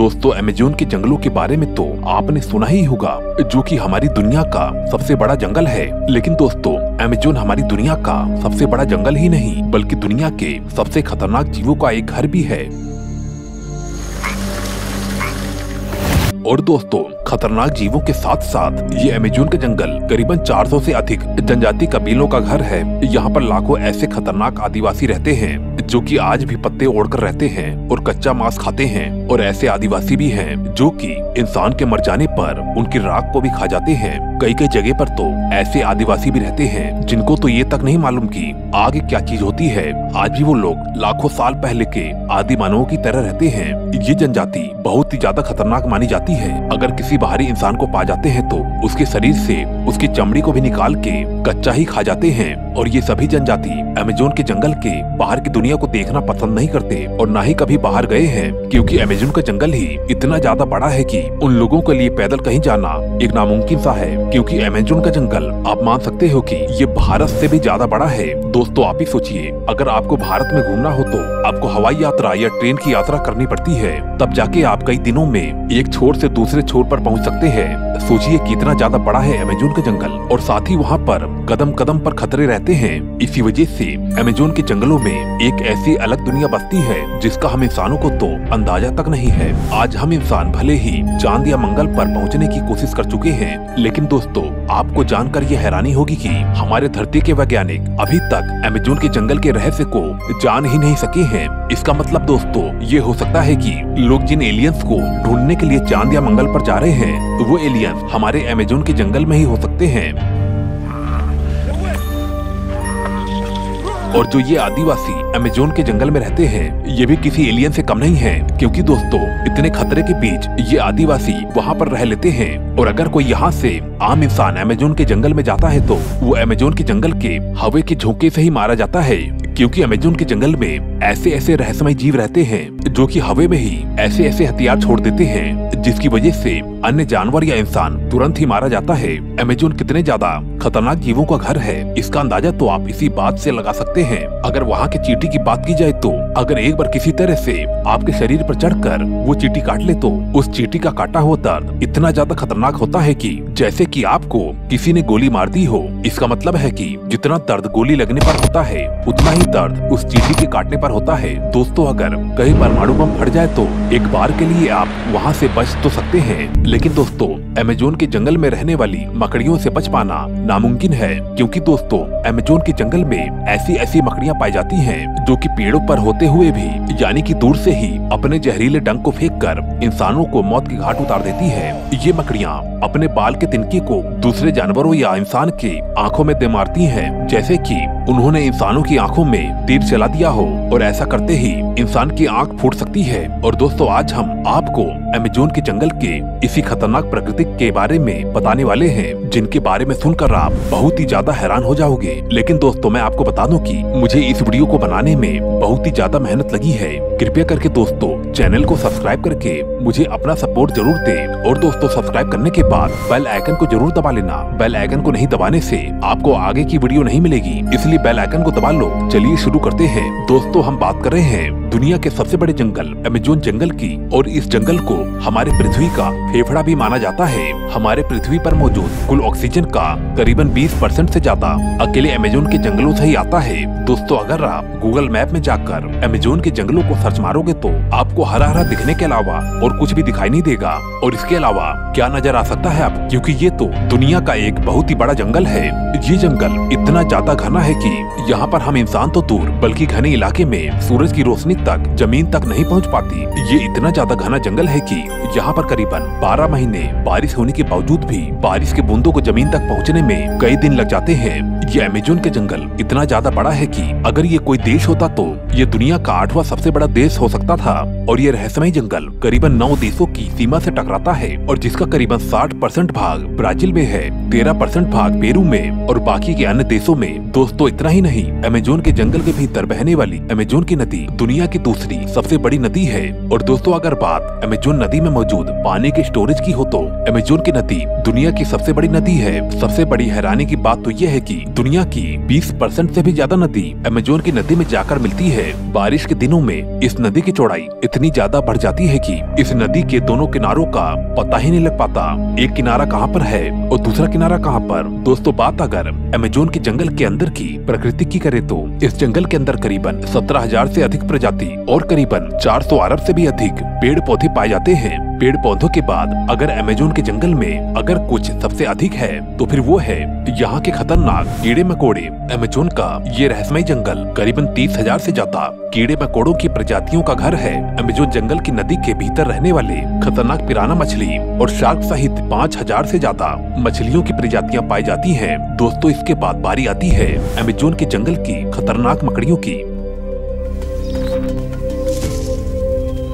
दोस्तों अमेजोन के जंगलों के बारे में तो आपने सुना ही होगा, जो कि हमारी दुनिया का सबसे बड़ा जंगल है। लेकिन दोस्तों अमेजोन हमारी दुनिया का सबसे बड़ा जंगल ही नहीं, बल्कि दुनिया के सबसे खतरनाक जीवों का एक घर भी है। और दोस्तों खतरनाक जीवों के साथ साथ ये अमेजोन का जंगल करीबन 400 से अधिक जनजाति कबीलों का घर है। यहाँ पर लाखों ऐसे खतरनाक आदिवासी रहते हैं, जो कि आज भी पत्ते ओढ़कर रहते हैं और कच्चा मांस खाते हैं। और ऐसे आदिवासी भी हैं, जो कि इंसान के मर जाने पर उनकी राख को भी खा जाते हैं। कई कई जगह पर तो ऐसे आदिवासी भी रहते हैं, जिनको तो ये तक नहीं मालूम कि आगे क्या चीज़ होती है। आज भी वो लोग लाखों साल पहले के आदि मानवों की तरह रहते हैं। ये जनजाति बहुत ही ज़्यादा खतरनाक मानी जाती है। अगर किसी बाहरी इंसान को पा जाते हैं तो उसके शरीर से उसकी चमड़ी को भी निकाल के कच्चा ही खा जाते हैं। और ये सभी जनजाति अमेजोन के जंगल के बाहर की दुनिया को देखना पसंद नहीं करते और न ही कभी बाहर गए हैं, क्योंकि अमेजोन का जंगल ही इतना ज़्यादा बड़ा है कि उन लोगों के लिए पैदल कहीं जाना एक नामुमकिन सा है। क्योंकि अमेजोन का जंगल आप मान सकते हो कि ये भारत से भी ज़्यादा बड़ा है। दोस्तों, आप ही सोचिए, अगर आपको भारत में घूमना हो तो आपको हवाई यात्रा या ट्रेन की यात्रा करनी पड़ती है। तब जाके आप कई दिनों में एक छोर से दूसरे छोर पर पहुँच सकते हैं। सोचिए कितना ज़्यादा बड़ा है अमेजोन का जंगल। और साथ ही वहाँ पर कदम कदम पर खतरे रहते हैं। इसी वजह से अमेजोन के जंगलों में एक ऐसी अलग दुनिया बसती है, जिसका हम इंसानों को तो अंदाज़ा तक नहीं है। आज हम इंसान भले ही चाँद या मंगल पर पहुँचने की कोशिश कर चुके हैं, लेकिन दोस्तों, आपको जानकर ये हैरानी होगी कि हमारे धरती के वैज्ञानिक अभी तक अमेजोन के जंगल के रहस्य को जान ही नहीं सके हैं। इसका मतलब दोस्तों, ये हो सकता है कि लोग जिन एलियंस को ढूँढने के लिए चाँद या मंगल पर जा रहे हैं वो एलियन हमारे अमेजोन के जंगल में ही हो सकते हैं। और जो ये आदिवासी अमेजोन के जंगल में रहते हैं, ये भी किसी एलियन से कम नहीं है, क्योंकि दोस्तों, इतने खतरे के बीच ये आदिवासी वहाँ पर रह लेते हैं। और अगर कोई यहाँ से आम इंसान अमेजोन के जंगल में जाता है तो वो अमेजोन के जंगल के हवे के झोंके से ही मारा जाता है, क्योंकि अमेजोन के जंगल में ऐसे ऐसे रहस्यमय जीव रहते हैं। जो कि हवे में ही ऐसे ऐसे हथियार छोड़ देते हैं, जिसकी वजह से अन्य जानवर या इंसान तुरंत ही मारा जाता है। अमेजोन कितने ज़्यादा खतरनाक जीवों का घर है, इसका अंदाज़ा तो आप इसी बात से लगा सकते हैं। अगर वहाँ के चीटी की बात की जाए तो अगर एक बार किसी तरह से आपके शरीर पर चढ़कर वो चीटी काट ले तो उस चीटी का काटा हुआ दर्द इतना ज़्यादा खतरनाक होता है कि, जैसे कि आपको किसी ने गोली मार दी हो, इसका मतलब है कि जितना दर्द गोली लगने पर होता है, उतना ही दर्द उस चीटी के काटने पर होता है। दोस्तों, अगर कहीं परमाणु बम फट जाए तो एक बार के लिए आप वहाँ से बच तो सकते हैं। लेकिन दोस्तों अमेजोन के जंगल में रहने वाली मकड़ियों से बच पाना नामुमकिन है, क्योंकि दोस्तों अमेजोन के जंगल में ऐसी ऐसी मकड़ियाँ पाई जाती हैं, जो कि पेड़ों पर होते हुए भी, यानी कि दूर से ही अपने जहरीले डंक को फेंक कर इंसानों को मौत की घाट उतार देती है। ये मकड़ियाँ अपने बाल के तिनके को दूसरे जानवरों या इंसान की आँखों में दे मारती हैं, जैसे कि उन्होंने इंसानों की आँखों में तीर चला दिया हो, और ऐसा करते ही इंसान की आँख फूट सकती है। और दोस्तों, आज हम आपको अमेजोन के जंगल के इसी खतरनाक प्रकृति के बारे में बताने वाले हैं, जिनके बारे में सुनकर आप बहुत ही ज़्यादा हैरान हो जाओगे। लेकिन दोस्तों, मैं आपको बता दूँ कि मुझे इस वीडियो को बनाने में बहुत ही ज़्यादा मेहनत लगी है। कृपया करके दोस्तों, चैनल को सब्सक्राइब करके मुझे अपना सपोर्ट ज़रूर दे। और दोस्तों, सब्सक्राइब करने के बाद बेल आइकन को ज़रूर दबा लेना। बेल आइकन को नहीं दबाने से आपको आगे की वीडियो नहीं मिलेगी, इसलिए बेल आइकन को दबा लो। चलिए शुरू करते हैं। दोस्तों, हम बात कर रहे हैं दुनिया के सबसे बड़े जंगल, अमेजोन जंगल की। और इस जंगल को हमारे पृथ्वी का फेफड़ा भी माना जाता है। हमारे पृथ्वी पर मौजूद कुल ऑक्सीजन का करीबन 20 परसेंट ऐसी ज़्यादा अकेले अमेजोन के जंगलों से ही आता है। दोस्तों, अगर आप गूगल मैप में जाकर अमेजोन के जंगलों को सर्च मारोगे तो आपको हरा हरा दिखने के अलावा और कुछ भी दिखाई नहीं देगा। और इसके अलावा क्या नज़र आ सकता है आप क्यूँकी ये तो दुनिया का एक बहुत ही बड़ा जंगल है। ये जंगल इतना ज़्यादा घना है की यहाँ पर हम इंसान तो दूर, बल्कि घने इलाके में सूरज की रोशनी तक, ज़मीन तक नहीं पहुँच पाती। ये इतना ज़्यादा घना जंगल है की यहाँ पर करीबन 12 महीने बारिश होने के बावजूद भी बारिश के बूंदों को ज़मीन तक पहुँचने में कई दिन लग जाते हैं। ये अमेजोन के जंगल इतना ज़्यादा बड़ा है कि अगर ये कोई देश होता तो ये दुनिया का आठवां सबसे बड़ा देश हो सकता था। और ये रहस्यमय जंगल करीबन नौ देशों की सीमा से टकराता है और जिसका करीबन 60 परसेंट भाग ब्राज़ील में है 13 परसेंट भाग पेरू में और बाकी के अन्य देशों में दोस्तों इतना ही नहीं, अमेजोन के जंगल के भीतर बहने वाली अमेजोन की नदी दुनिया की दूसरी सबसे बड़ी नदी है। और दोस्तों अगर बात अमेजोन नदी में मौजूद पानी के स्टोरेज की हो तो अमेजोन की नदी दुनिया की सबसे बड़ी नदी है। सबसे बड़ी हैरानी की बात तो यह है कि दुनिया की 20 परसेंट ऐसी भी ज़्यादा नदी अमेजोन की नदी में जाकर मिलती है। बारिश के दिनों में इस नदी की चौड़ाई इतनी ज़्यादा बढ़ जाती है कि इस नदी के दोनों किनारों का पता ही नहीं लग पाता। एक किनारा कहाँ पर है और दूसरा किनारा कहाँ पर? दोस्तों, बात अगर अमेजोन के जंगल के अंदर की प्रकृति की करे तो इस जंगल के अंदर करीबन सत्रह हज़ार से अधिक प्रजाति और करीबन 400 अरब ऐसी भी अधिक पेड़ पौधे पाए जाते हैं। पेड़ पौधों के बाद अगर अमेजोन के जंगल में अगर कुछ सबसे अधिक है तो फिर वो है यहाँ के खतरनाक कीड़े मकोड़े। अमेजोन का ये रहस्यमय जंगल करीबन तीस हज़ार से ज़्यादा कीड़े मकोड़ों की प्रजातियों का घर है। अमेजोन जंगल की नदी के भीतर रहने वाले खतरनाक पिराना मछली और शार्क सहित पाँच हज़ार से ज़्यादा मछलियों की प्रजातियाँ पाई जाती हैं। दोस्तों, इसके बाद बारी आती है अमेजोन के जंगल की खतरनाक मकड़ियों की।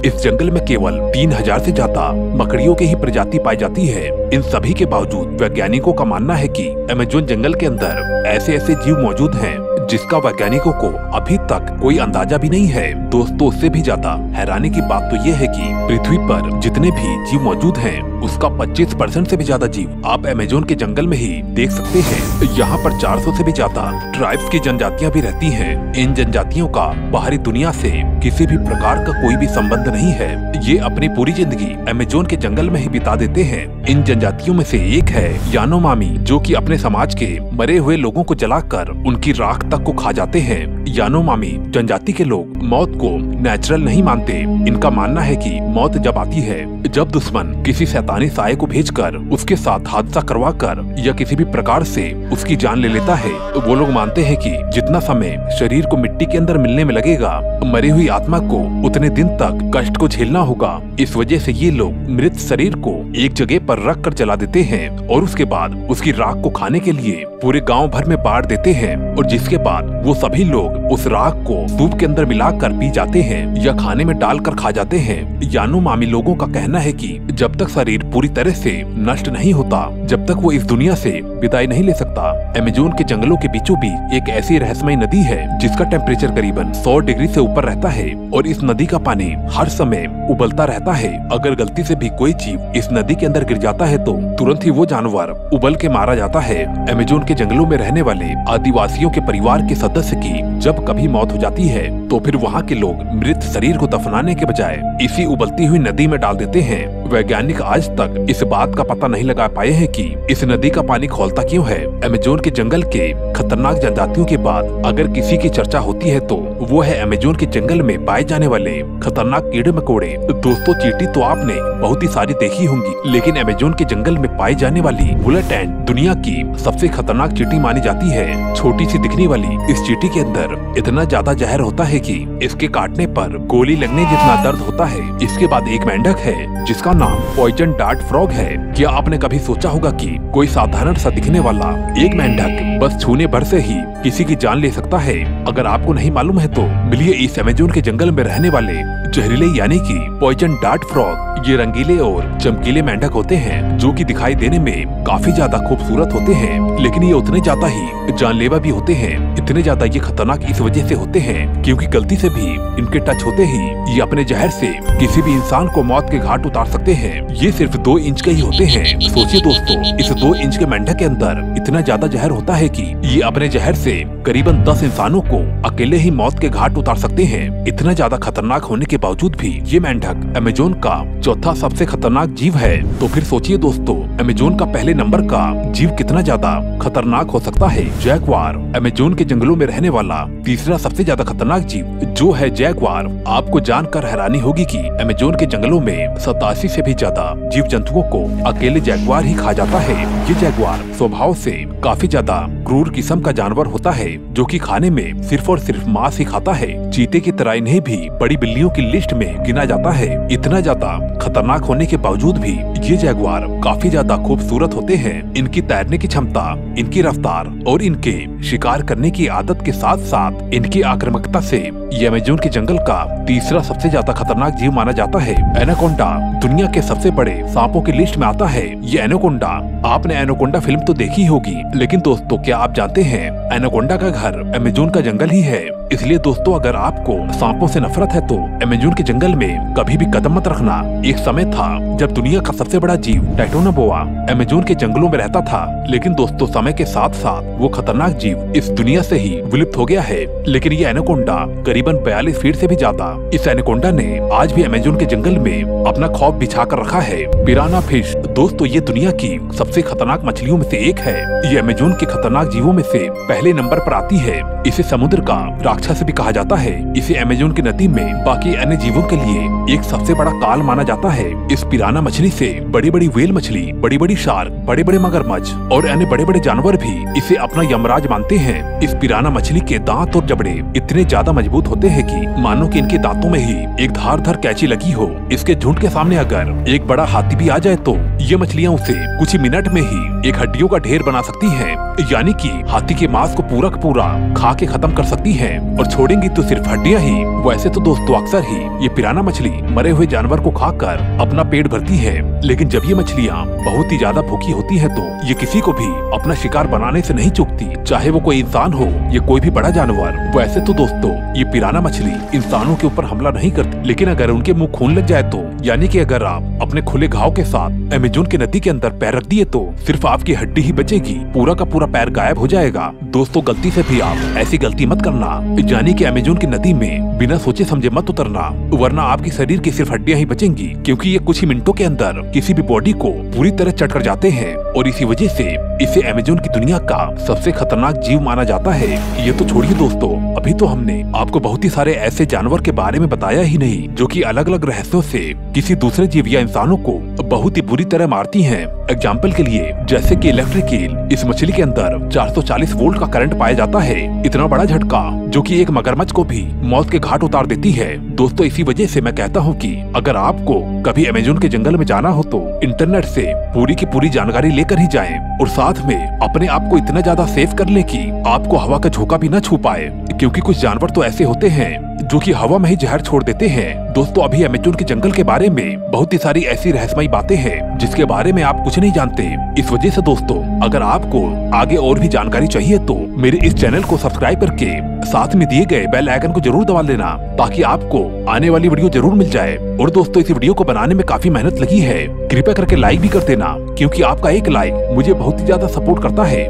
इस जंगल में केवल तीन हज़ार ऐसी ज़्यादा मकड़ियों के ही प्रजाति पाई जाती है। इन सभी के बावजूद वैज्ञानिकों का मानना है कि अमेजोन जंगल के अंदर ऐसे ऐसे जीव मौजूद हैं, जिसका वैज्ञानिकों को अभी तक कोई अंदाज़ा भी नहीं है। दोस्तों, उससे भी ज़्यादा हैरानी की बात तो ये है कि पृथ्वी पर जितने भी जीव मौजूद हैं उसका 25 परसेंट ऐसी भी ज़्यादा जीव आप अमेजोन के जंगल में ही देख सकते हैं। यहाँ पर 400 से भी ज़्यादा ट्राइब्स की जनजातियाँ भी रहती हैं। इन जनजातियों का बाहरी दुनिया से किसी भी प्रकार का कोई भी संबंध नहीं है। ये अपनी पूरी ज़िंदगी अमेजोन के जंगल में ही बिता देते हैं। इन जनजातियों में से एक है यानोमामी जो कि अपने समाज के मरे हुए लोगों को जलाकर उनकी राख तक को खा जाते हैं। यानोमामी जनजाति के लोग मौत को नेचुरल नहीं मानते। इनका मानना है कि मौत जब आती है, जब दुश्मन किसी शैतानी साय को भेजकर उसके साथ हादसा करवा कर या किसी भी प्रकार से उसकी जान ले लेता है। तो वो लोग मानते हैं कि जितना समय शरीर को मिट्टी के अंदर मिलने में लगेगा, मरी हुई आत्मा को उतने दिन तक कष्ट को झेलना होगा। इस वजह से ये लोग मृत शरीर को एक जगह पर रख कर जला देते हैं और उसके बाद उसकी राख को खाने के लिए पूरे गाँव भर में बांट देते हैं और जिसके बाद वो सभी लोग उस राख को सूप के अंदर मिलाकर पी जाते हैं या खाने में डालकर खा जाते हैं। यानो मामी लोगों का कहना है कि जब तक शरीर पूरी तरह से नष्ट नहीं होता, जब तक वो इस दुनिया से विदाई नहीं ले सकता, अमेजोन के जंगलों के बीचों बीच एक ऐसी रहस्यमय नदी है जिसका टेम्परेचर करीबन 100 डिग्री से ऊपर रहता है और इस नदी का पानी हर समय उबलता रहता है। अगर गलती से भी कोई जीव इस नदी के अंदर गिर जाता है तो तुरंत ही वो जानवर उबल के मारा जाता है। अमेजोन के जंगलों में रहने वाले आदिवासियों के परिवार के सदस्य की जब कभी मौत हो जाती है तो फिर वहाँ के लोग मृत शरीर को दफनाने के बजाय इसी उबलती हुई नदी में डाल देते हैं। वैज्ञानिक आज तक इस बात का पता नहीं लगा पाए हैं कि इस नदी का पानी खोलता क्यों है। अमेजोन के जंगल के खतरनाक जनजातियों के बाद अगर किसी की चर्चा होती है तो वो है अमेजोन के जंगल में पाए जाने वाले खतरनाक कीड़े मकोड़े। दोस्तों, चीटी तो आपने बहुत ही सारी देखी होंगी, लेकिन अमेजोन के जंगल में पाई जाने वाली बुलेट एंड दुनिया की सबसे खतरनाक चीटी मानी जाती है, छोटी सी दिखने वाली। इस चीटी के अंदर इतना ज़्यादा जहर होता है कि इसके काटने पर गोली लगने जितना दर्द होता है, इसके बाद एक मेंढक है, जिसका नाम पॉइजन डार्ट फ्रॉग है। क्या आपने कभी सोचा होगा कि कोई साधारण सा दिखने वाला एक मेंढक बस छूने भर से ही किसी की जान ले सकता है? अगर आपको नहीं मालूम है तो मिलिए इस अमेजोन के जंगल में रहने वाले जहरीले यानी कि पॉइजन डार्ट फ्रॉग ये रंगीले और चमकीले मेंढक होते हैं, जो कि दिखाई देने में काफ़ी ज़्यादा खूबसूरत होते हैं। लेकिन ये उतने ज़्यादा ही जानलेवा भी होते हैं, इतने ज़्यादा ये खतरनाक इस वजह से होते हैं, क्योंकि गलती से भी इनके टच होते ही ये अपने जहर से किसी भी इंसान को मौत के घाट उतार सकते हैं। ये सिर्फ़ दो इंच के ही होते हैं। सोचिए दोस्तों, इस दो इंच के मेंढक के अंदर इतना ज़्यादा जहर होता है कि ये अपने जहर से करीबन दस इंसानों को अकेले ही मौत के घाट उतार सकते हैं। इतना ज़्यादा खतरनाक होने के बावजूद भी ये मेंढक अमेजोन का चौथा सबसे खतरनाक जीव है। तो फिर सोचिए दोस्तों, अमेजोन का पहले नंबर का जीव कितना ज़्यादा खतरनाक हो सकता है? जैगवार अमेजोन के जंगलों में रहने वाला तीसरा सबसे ज़्यादा खतरनाक जीव जो है जैगवार। आपको जानकर हैरानी होगी कि अमेजोन के जंगलों में सतासी से भी ज़्यादा जीव जंतुओं को अकेले जैगवार ही खा जाता है। ये जैगवार स्वभाव से काफ़ी ज़्यादा क्रूर किस्म का जानवर होता है, जो कि खाने में सिर्फ़ और सिर्फ़ मांस ही खाता है। चीते की तरह इन्हें भी बड़ी बिल्लियों की लिस्ट में गिना जाता है। इतना ज़्यादा खतरनाक होने के बावजूद भी ये जैगवार काफ़ी ज़्यादा खूबसूरत होते हैं। इनकी तैरने की क्षमता, इनकी रफ्तार और इनके शिकार करने की आदत के साथ साथ इनकी आक्रामकता से ये अमेजोन के जंगल का तीसरा सबसे ज़्यादा खतरनाक जीव माना जाता है एनाकोंडा। दुनिया के सबसे बड़े सांपों की लिस्ट में आता है ये एनाकोंडा। आपने एनाकोंडा फ़िल्म तो देखी होगी, लेकिन दोस्तों, क्या आप जानते हैं, एनाकोंडा का घर अमेजोन का जंगल ही है। इसलिए दोस्तों, अगर आपको सांपों से नफरत है तो अमेजोन के जंगल में कभी भी कदम मत रखना। एक समय था जब दुनिया का सबसे बड़ा जीव टाइटोनाबोआ अमेजोन के जंगलों में रहता था। लेकिन दोस्तों, समय के साथ साथ वो खतरनाक जीव इस दुनिया से ही विलुप्त हो गया है। लेकिन ये एनाकोंडा करीबन बयालीस फीट से भी ज़्यादा। इस एनाकोंडा ने आज भी अमेजोन के जंगल में अपना खौफ बिछा कर रखा है। पिराना फ़िश, दोस्तों, ये दुनिया की सबसे खतरनाक मछलियों में से एक है। ये अमेजोन के खतरनाक जीवों में से पहले नंबर पर आती है। इसे समुद्र का राक्षस भी कहा जाता है। इसे अमेजोन की नदी में बाकी अन्य जीवों के लिए एक सबसे बड़ा काल माना जाता है। इस पिराना मछली से बड़ी बड़ी वेल मछली बड़ी बड़ी शार्क बड़े बड़े मगरमच्छ और अन्य बड़े बड़े जानवर भी इसे अपना यमराज मानते हैं। इस पिराना मछली के दांत और जबड़े इतने ज़्यादा मज़बूत होते हैं कि मानो कि इनके दांतों में ही एक धार धार कैची लगी हो। इसके झुंड के सामने अगर एक बड़ा हाथी भी आ जाए तो ये मछलियाँ उसे कुछ ही मिनट में ही एक हड्डियों का ढेर बना सकती है। यानी कि हाथी के मांस को पूरा का पूरा खा के खत्म कर सकती है और छोड़ेंगी तो सिर्फ़ हड्डियाँ ही। वैसे तो दोस्तों अक्सर ही ये पिराना मछली मरे हुए जानवर को खाकर अपना पेट भरती है, लेकिन जब ये मछलियाँ बहुत ही ज़्यादा भूखी होती है तो ये किसी को भी अपना शिकार बनाने से नहीं चुकती। चाहे वो कोई इंसान हो, या कोई भी बड़ा जानवर वैसे तो दोस्तों, ये पिराना मछली इंसानों के ऊपर हमला नहीं करती, लेकिन अगर उनके मुँह खून लग जाए तो यानी कि अगर आप अपने खुले घाव के साथ अमेजोन के नदी के अंदर पैर रख दिए तो सिर्फ़ आपकी हड्डी ही बचेगी, पूरा का पूरा पैर गायब हो जाएगा। दोस्तों, गलती से भी आप ऐसी गलती मत करना, यानी कि अमेजोन की नदी में बिना सोचे समझे मत उतरना, वरना आपकी शरीर की सिर्फ़ हड्डियाँ ही बचेंगी, क्योंकि ये कुछ ही मिनटों के अंदर किसी भी बॉडी को पूरी तरह चट कर जाते हैं, और इसी वजह से इसे अमेजोन की दुनिया का सबसे खतरनाक जीव माना जाता है। ये तो छोड़िए दोस्तों। अभी तो हमने आपको बहुत ही सारे ऐसे जानवर के बारे में बताया ही नहीं, जो कि अलग अलग रहस्यों से किसी दूसरे जीव या इंसानों को बहुत ही बुरी तरह मारती हैं। एग्ज़ाम्पल के लिए, जैसे कि इलेक्ट्रिक ईल इस मछली के अंदर 440 वोल्ट का करंट पाया जाता है। इतना बड़ा झटका, जो कि एक मगरमच्छ को भी मौत के घाट उतार देती है। दोस्तों, इसी वजह से मैं कहता हूँ कि अगर आपको कभी अमेजोन के जंगल में जाना हो तो इंटरनेट से पूरी की पूरी जानकारी लेकर ही जाएँ। और साथ में अपने आप को इतना ज़्यादा सेफ़ कर ले कि आपको हवा का झोंका भी न छू पाए। क्योंकि कुछ जानवर तो ऐसे होते हैं, जो कि हवा में ही जहर छोड़ देते हैं। दोस्तों, अभी अमेजोन के जंगल के बारे में बहुत ही सारी ऐसी रहस्यमयी बातें हैं, जिसके बारे में आप कुछ नहीं जानते। इस वजह से दोस्तों, अगर आपको आगे और भी जानकारी चाहिए तो मेरे इस चैनल को सब्सक्राइब करके साथ में दिए गए बेल आइकन को ज़रूर दबा लेना, ताकि आपको आने वाली वीडियो ज़रूर मिल जाए। और दोस्तों, इस वीडियो को बनाने में काफ़ी मेहनत लगी है। कृपया करके लाइक भी कर देना, क्योंकि आपका एक लाइक मुझे बहुत ही ज़्यादा सपोर्ट करता है।